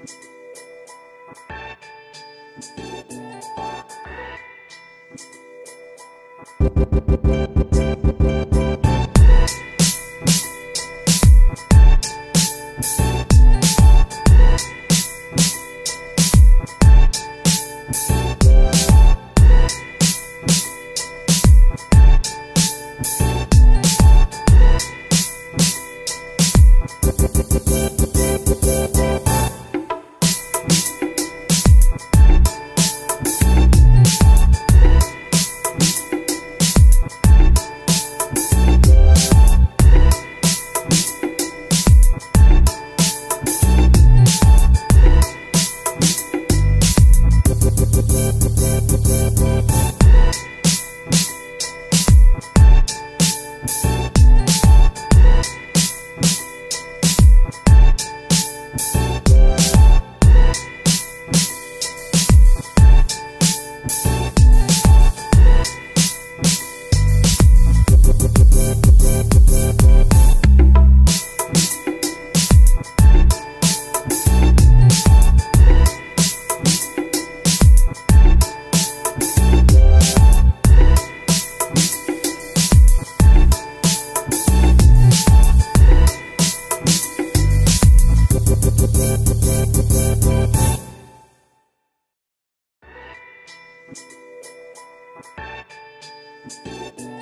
We'll Música